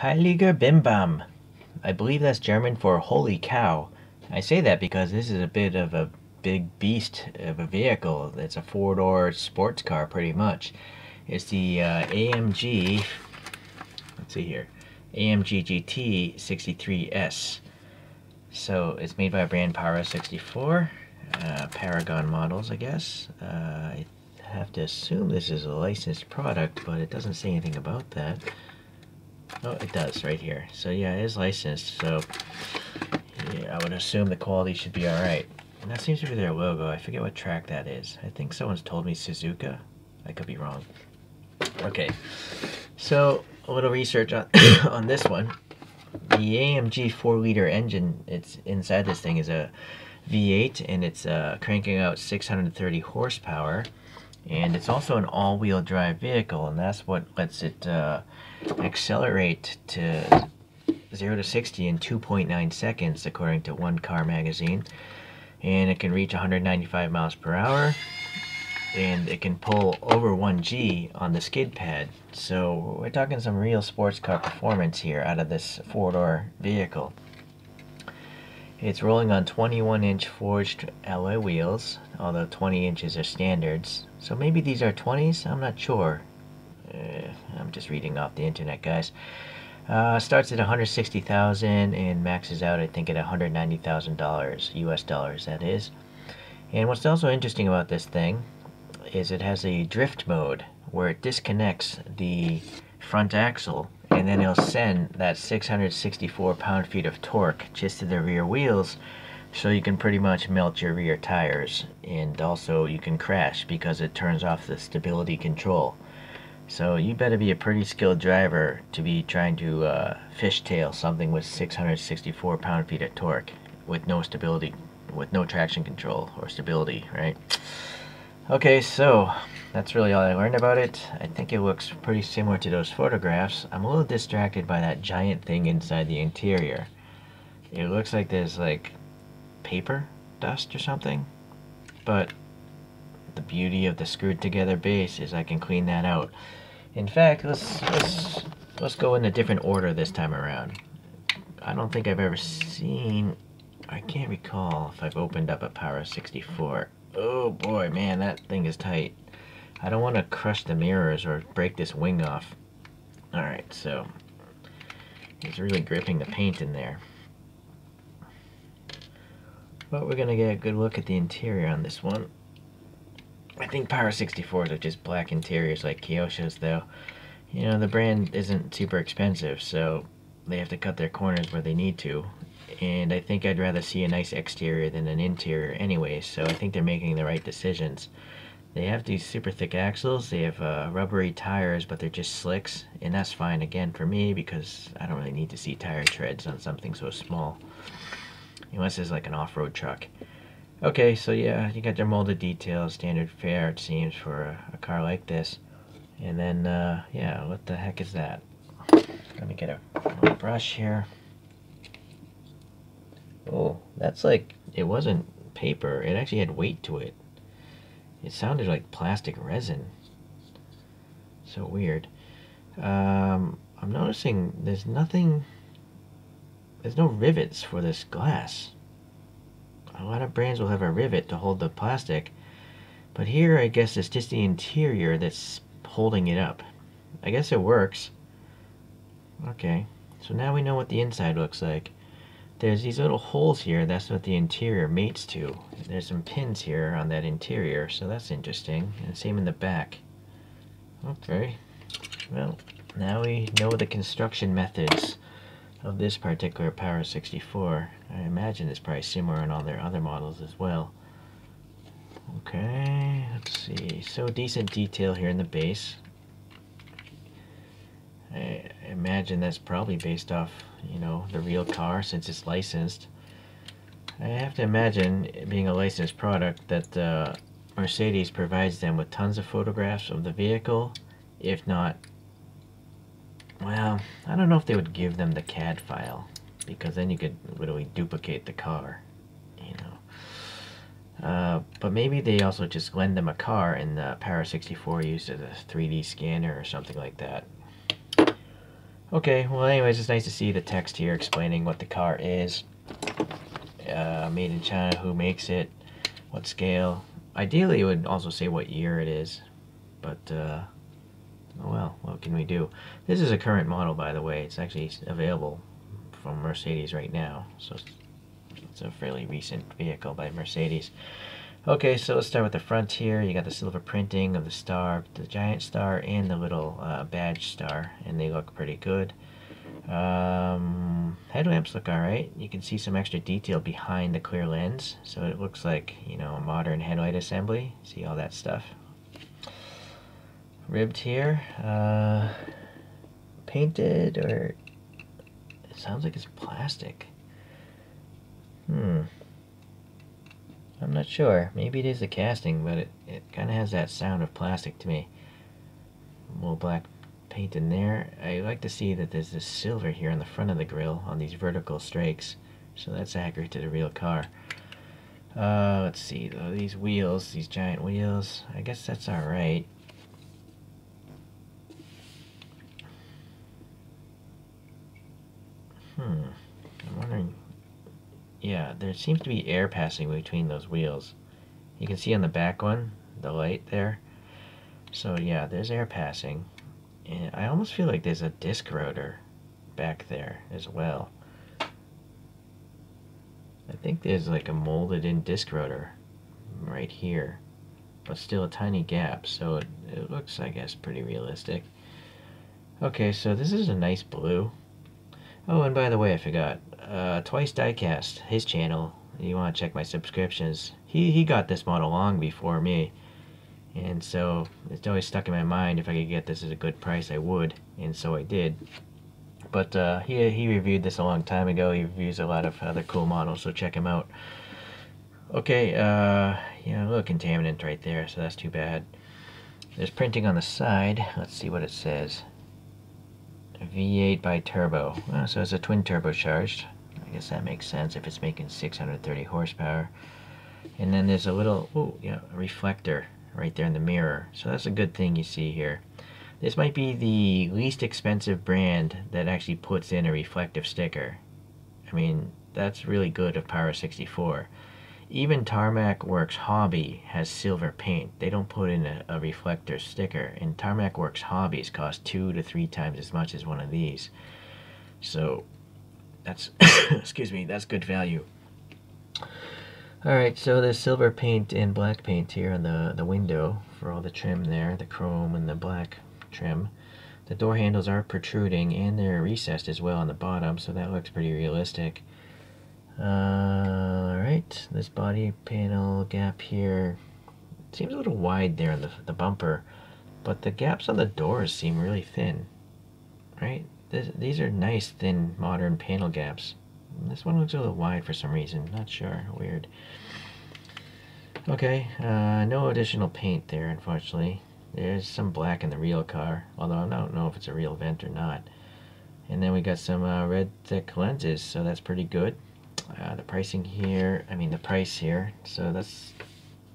Heiliger Bimbam. I believe that's German for holy cow. I say that because this is a bit of a big beast of a vehicle. It's a four-door sports car pretty much. It's the uh, AMG, let's see here, AMG GT 63S. So it's made by a brand Para 64, uh, Paragon models I guess. Uh, I have to assume this is a licensed product, but it doesn't say anything about that. Oh, it does right here. So yeah, it is licensed. So yeah, I would assume the quality should be all right. And that seems to be their logo. I forget what track that is. I think someone's told me Suzuka. I could be wrong. Okay, so a little research on on this one. The AMG 4-liter engine, it's inside this thing is a V8, and it's uh, cranking out 630 horsepower. And it's also an all-wheel drive vehicle, and that's what lets it uh, accelerate to 0 to 60 in 2.9 seconds, according to One Car Magazine. And it can reach 195 miles per hour, and it can pull over 1G on the skid pad. So we're talking some real sports car performance here out of this four-door vehicle. It's rolling on 21 inch forged alloy wheels, although 20 inches are standards. So maybe these are 20s? I'm not sure. Uh, I'm just reading off the internet, guys. Uh, starts at 160,000 and maxes out, I think, at 190,000 dollars, U.S. dollars, that is. And what's also interesting about this thing is it has a drift mode where it disconnects the front axle and then it'll send that 664 pound-feet of torque just to the rear wheels so you can pretty much melt your rear tires and also you can crash because it turns off the stability control so you better be a pretty skilled driver to be trying to uh, fishtail something with 664 pound-feet of torque with no stability with no traction control or stability right okay so that's really all I learned about it. I think it looks pretty similar to those photographs. I'm a little distracted by that giant thing inside the interior. It looks like there's like paper dust or something. But the beauty of the screwed together base is I can clean that out. In fact, let's let's let's go in a different order this time around. I don't think I've ever seen I can't recall if I've opened up a Para 64. Oh boy, man, that thing is tight. I don't want to crush the mirrors or break this wing off. Alright, so it's really gripping the paint in there. But we're going to get a good look at the interior on this one. I think Para 64s are just black interiors like Kyosho's though. You know, the brand isn't super expensive, so they have to cut their corners where they need to. And I think I'd rather see a nice exterior than an interior anyway, so I think they're making the right decisions. They have these super thick axles, they have uh, rubbery tires, but they're just slicks, and that's fine again for me because I don't really need to see tire treads on something so small. Unless it's like an off-road truck. Okay, so yeah, you got your molded details, standard fare it seems for a, a car like this. And then, uh, yeah, what the heck is that? Let me get a brush here. Oh, that's like, it wasn't paper, it actually had weight to it. It sounded like plastic resin. So weird. Um, I'm noticing there's nothing, there's no rivets for this glass. A lot of brands will have a rivet to hold the plastic, but here I guess it's just the interior that's holding it up. I guess it works. Okay, so now we know what the inside looks like. There's these little holes here, that's what the interior mates to. There's some pins here on that interior, so that's interesting. And same in the back. Okay, well, now we know the construction methods of this particular Para 64. I imagine it's probably similar in all their other models as well. Okay, let's see. So decent detail here in the base. I imagine that's probably based off, you know, the real car since it's licensed. I have to imagine, being a licensed product, that uh, Mercedes provides them with tons of photographs of the vehicle. If not, well, I don't know if they would give them the CAD file, because then you could literally duplicate the car, you know. Uh, but maybe they also just lend them a car and the Para 64 uses a 3D scanner or something like that. Okay, well anyways, it's nice to see the text here explaining what the car is. Uh, made in China, who makes it, what scale. Ideally, it would also say what year it is, but uh, oh well, what can we do? This is a current model, by the way. It's actually available from Mercedes right now, so it's a fairly recent vehicle by Mercedes. Okay, so let's start with the front here. You got the silver printing of the star, the giant star, and the little uh, badge star, and they look pretty good. Um, headlamps look alright. You can see some extra detail behind the clear lens, so it looks like, you know, a modern headlight assembly. See all that stuff. Ribbed here. Uh, painted, or it sounds like it's plastic. Hmm. I'm not sure. Maybe it is a casting, but it, it kind of has that sound of plastic to me. A little black paint in there. I like to see that there's this silver here on the front of the grill on these vertical strakes. So that's accurate to the real car. Uh, let's see, though, these wheels, these giant wheels, I guess that's alright. Hmm, I'm wondering yeah, there seems to be air passing between those wheels. You can see on the back one, the light there. So yeah, there's air passing. And I almost feel like there's a disc rotor back there as well. I think there's like a molded in disc rotor right here. But still a tiny gap, so it, it looks, I guess, pretty realistic. Okay, so this is a nice blue. Oh, and by the way, I forgot uh, Twice Diecast, his channel. You want to check my subscriptions. He he got this model long before me, and so it's always stuck in my mind. If I could get this at a good price, I would, and so I did. But uh, he he reviewed this a long time ago. He reviews a lot of other cool models, so check him out. Okay, uh, yeah, a little contaminant right there, so that's too bad. There's printing on the side. Let's see what it says. V8 Biturbo. Well, so it's a twin turbocharged. I guess that makes sense if it's making 630 horsepower. And then there's a little, oh yeah, reflector right there in the mirror. So that's a good thing you see here. This might be the least expensive brand that actually puts in a reflective sticker. I mean, that's really good of Para 64. Even Tarmac Works Hobby has silver paint. They don't put in a, a reflector sticker. And Tarmac Works Hobbies cost two to three times as much as one of these. So that's excuse me, that's good value. Alright, so there's silver paint and black paint here on the, the window for all the trim there, the chrome and the black trim. The door handles are protruding and they're recessed as well on the bottom, so that looks pretty realistic. Uh, Alright, this body panel gap here seems a little wide there on the, the bumper, but the gaps on the doors seem really thin, right? This, these are nice, thin, modern panel gaps. This one looks a little wide for some reason. Not sure. Weird. Okay, uh, no additional paint there, unfortunately. There's some black in the real car, although I don't know if it's a real vent or not. And then we got some uh, red thick lenses, so that's pretty good. Uh, the pricing here, I mean the price here, so that's,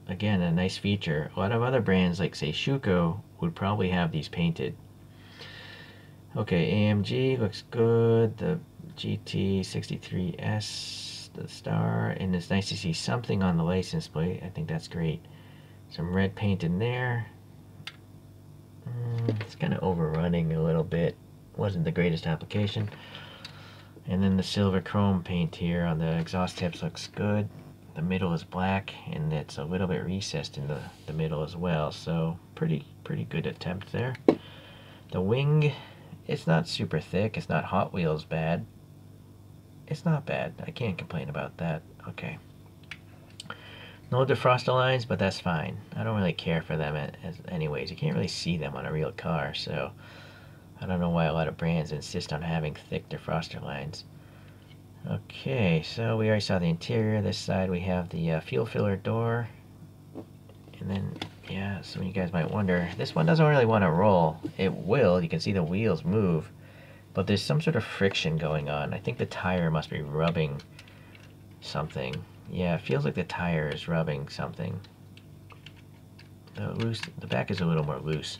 again, a nice feature. A lot of other brands, like say Schuco, would probably have these painted. Okay, AMG looks good. The GT63S, the star, and it's nice to see something on the license plate. I think that's great. Some red paint in there. Mm, it's kind of overrunning a little bit. Wasn't the greatest application. And then the silver chrome paint here on the exhaust tips looks good. The middle is black and it's a little bit recessed in the, the middle as well. So pretty pretty good attempt there. The wing it's not super thick. It's not Hot Wheels bad. It's not bad. I can't complain about that. Okay. No defroster lines, but that's fine. I don't really care for them anyways. You can't really see them on a real car, so I don't know why a lot of brands insist on having thick defroster lines. Okay, so we already saw the interior. This side we have the uh, fuel filler door. And then yeah, some of you guys might wonder, this one doesn't really want to roll. It will, you can see the wheels move, but there's some sort of friction going on. I think the tire must be rubbing something. Yeah, it feels like the tire is rubbing something. The loose, the back is a little more loose.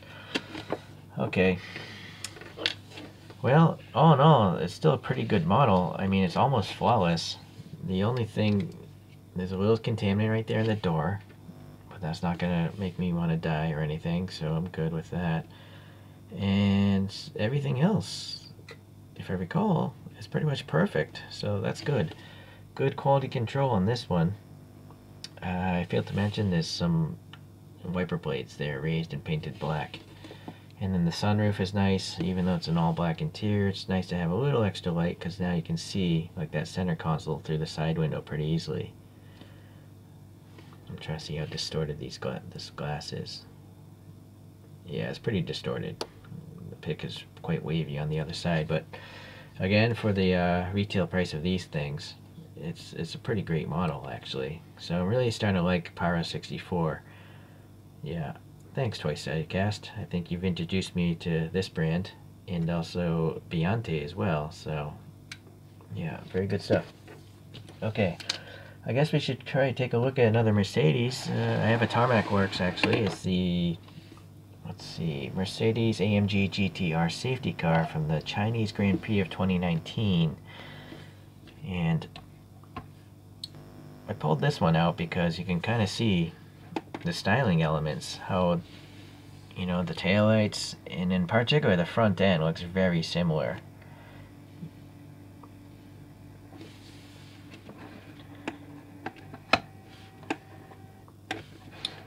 Okay. Well, all in all, it's still a pretty good model. I mean, it's almost flawless. The only thing, there's a little contaminant right there in the door, but that's not gonna make me want to die or anything, so I'm good with that. And everything else, if I recall, is pretty much perfect, so that's good. Good quality control on this one. Uh, I failed to mention there's some wiper blades there raised and painted black. And then the sunroof is nice, even though it's an all black interior, it's nice to have a little extra light because now you can see like that center console through the side window pretty easily. I'm trying to see how distorted these gla this glass is. Yeah, it's pretty distorted. The pick is quite wavy on the other side, but again, for the uh, retail price of these things, it's it's a pretty great model actually. So I'm really starting to like Para 64. Yeah, thanks Toy Cast. I think you've introduced me to this brand and also Beyonce as well. So yeah, very good stuff. Okay, I guess we should try to take a look at another Mercedes. Uh, I have a Tarmac Works actually. It's the let's see, Mercedes AMG GTR safety car from the Chinese Grand Prix of 2019. And I pulled this one out because you can kind of see the styling elements, how, you know, the taillights, and in particular the front end looks very similar.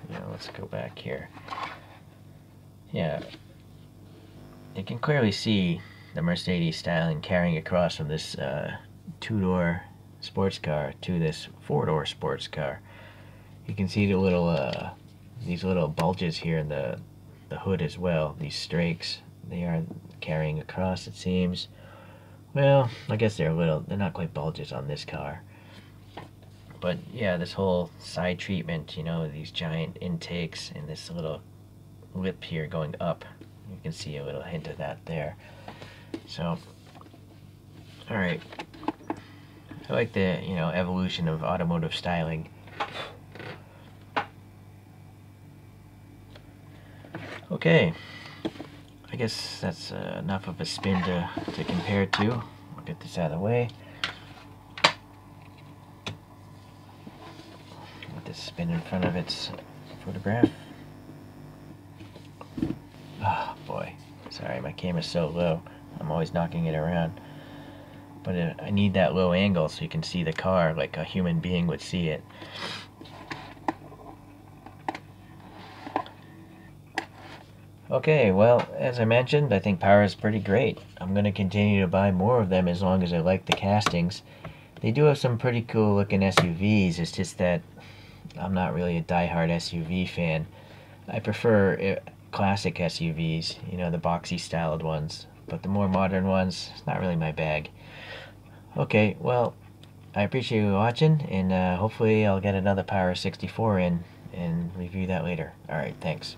Yeah, let's go back here. Yeah, you can clearly see the Mercedes styling carrying across from this uh, two-door sports car to this four-door sports car. You can see the little uh, these little bulges here in the the hood as well. These strakes they are carrying across. It seems. Well, I guess they're a little. They're not quite bulges on this car. But yeah, this whole side treatment, you know, these giant intakes and this little lip here going up. You can see a little hint of that there. So, all right. I like the, you know, evolution of automotive styling. Okay, I guess that's uh, enough of a spin to, to compare to. I'll get this out of the way. Let this spin in front of its photograph. Oh boy, sorry my camera's so low. I'm always knocking it around but it, I need that low angle so you can see the car like a human being would see it. Okay, well, as I mentioned, I think Para is pretty great. I'm going to continue to buy more of them as long as I like the castings. They do have some pretty cool looking SUVs, it's just that I'm not really a die-hard SUV fan. I prefer eh, classic SUVs, you know, the boxy styled ones, but the more modern ones, it's not really my bag. Okay, well, I appreciate you watching, and uh, hopefully I'll get another Para 64 in and review that later. Alright, thanks.